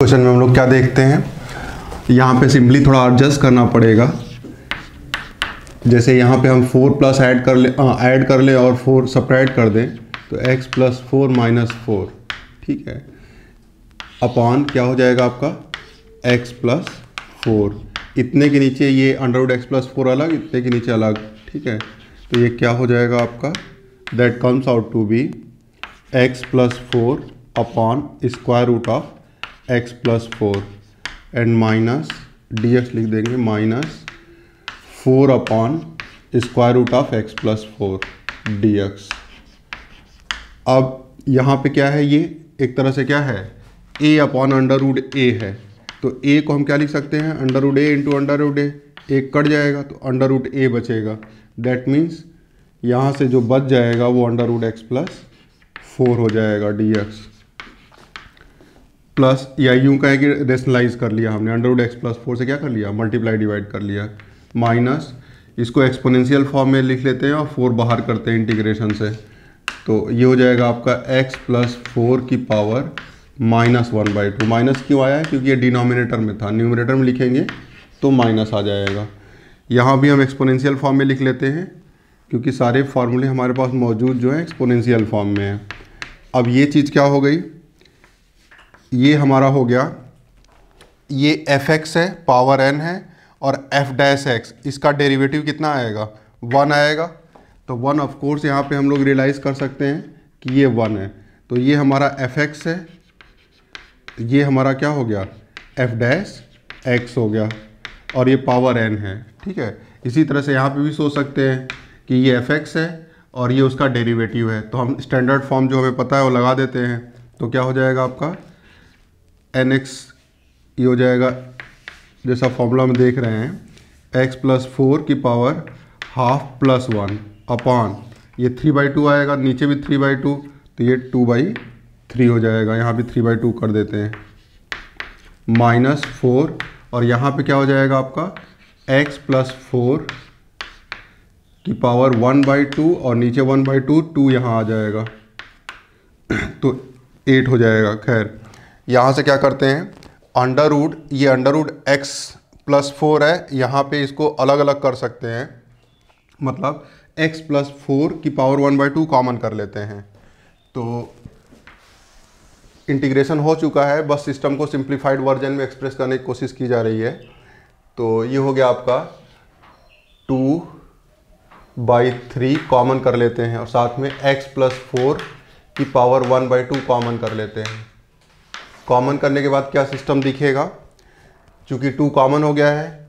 Question में हम लोग क्या देखते हैं? यहाँ पे सिंपली थोड़ा एडजस्ट करना पड़ेगा। जैसे यहाँ पे हम फोर प्लस ऐड कर ले ऐड कर ले और फोर सपरेट कर दें तो X plus four minus four ठीक है? अपॉन क्या हो जाएगा आपका? एक्स प्लस फोर इतने के नीचे ये अंडरवुड एक्स प्लस फोर अलग, इतने के नीचे अलग, ठीक है? तो ये क्या हो जाएगा आपका? That comes out to be X plus four upon square root of X plus four and minus D X लिख देंगे minus four upon square root of X plus four D X अब यहाँ पे क्या है ये? एक तरह से क्या है? A upon under root A है। तो ए को हम क्या लिख सकते हैं? Under root A into under root A एक कट जाएगा तो अंडर रूट ए बचेगा। दैट मीन्स यहाँ से जो बच जाएगा वो under root X plus four हो जाएगा डी एक्स प्लस या यूँ कहे कि रेशनलाइज कर लिया हमने under root X plus four से क्या कर लिया? मल्टीप्लाई डिवाइड कर लिया। माइनस इसको एक्सपोनेंशियल फॉर्म में लिख लेते हैं और फोर बाहर करते हैं इंटीग्रेशन से। तो ये हो जाएगा आपका एक्स प्लस फोर की power minus one by two minus क्यों आया? है क्योंकि ये डिनोमिनेटर में था। न्यूमिनेटर में लिखेंगे तो माइनस आ जाएगा। यहाँ भी हम एक्सपोनेंशियल फॉर्म में लिख लेते हैं, क्योंकि सारे फार्मूले हमारे पास मौजूद जो है एक्सपोनेंशियल फॉर्म में है। अब ये चीज़ क्या हो गई? ये हमारा हो गया। ये एफ़ एक्स है पावर एन है और एफ़ डैश एक्स इसका डेरिवेटिव कितना आएगा? वन आएगा। तो वन ऑफ़ कोर्स यहाँ पे हम लोग रियलाइज़ कर सकते हैं कि ये वन है। तो ये हमारा एफ़ एक्स है। ये हमारा क्या हो गया? एफ़ डैश एक्स हो गया और ये पावर एन है। ठीक है? इसी तरह से यहाँ पे भी सोच सकते हैं कि ये एफ़ एक्स है और ये उसका डेरिवेटिव है। तो हम स्टैंडर्ड फॉर्म जो हमें पता है वो लगा देते हैं। तो क्या हो जाएगा आपका? एन एक्स ये हो जाएगा, जैसा फॉर्मूला में देख रहे हैं एक्स प्लस फोर की power half plus one upon ये थ्री बाई टू आएगा, नीचे भी थ्री बाई टू तो ये टू बाई थ्री हो जाएगा। यहाँ भी थ्री बाई टू कर देते हैं। माइनस फोर और यहाँ पे क्या हो जाएगा आपका? एक्स प्लस फोर की पावर वन बाई टू और नीचे वन बाई टू टू यहाँ आ जाएगा। तो एट हो जाएगा, खैर। यहाँ से क्या करते हैं? अंडर रूड ये under root X plus four है। यहाँ पे इसको अलग अलग कर सकते हैं। मतलब एक्स प्लस फोर की power one by two common कर लेते हैं। तो इंटीग्रेशन हो चुका है। बस सिस्टम को सिंप्लीफाइड वर्जन में एक्सप्रेस करने की कोशिश की जा रही है। तो ये हो गया आपका टू बाई थ्री कॉमन कर लेते हैं। और साथ में एक्स प्लस फोर की power one by two common कर लेते हैं। कॉमन करने के बाद क्या सिस्टम दिखेगा? चूँकि टू कॉमन हो गया है,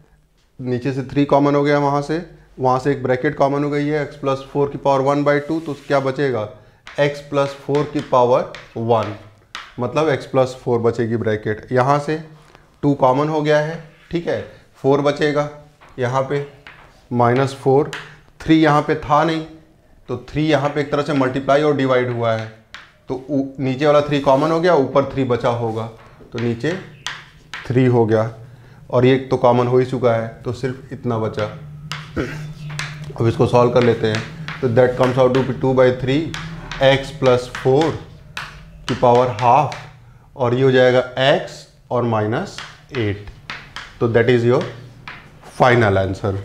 नीचे से थ्री कॉमन हो गया वहाँ से वहाँ से एक ब्रैकेट कॉमन हो गई है एक्स प्लस फोर की पावर वन बाई टू तो क्या बचेगा? एक्स प्लस फोर की पावर वन मतलब एक्स प्लस फोर बचेगी ब्रैकेट यहाँ से टू कॉमन हो गया है, ठीक है? फोर बचेगा, यहाँ पे माइनस फोर थ्री यहाँ पे था नहीं तो थ्री यहाँ पे एक तरह से मल्टीप्लाई और डिवाइड हुआ है। तो नीचे वाला थ्री कॉमन हो गया, ऊपर थ्री बचा होगा। तो नीचे थ्री हो गया। और ये तो कॉमन हो ही चुका है तो सिर्फ़ इतना बचा। अब इसको सॉल्व कर लेते हैं। तो that comes out to two by three X plus four की पावर हाफ़ और ये हो जाएगा एक्स और माइनस एट तो that is your final answer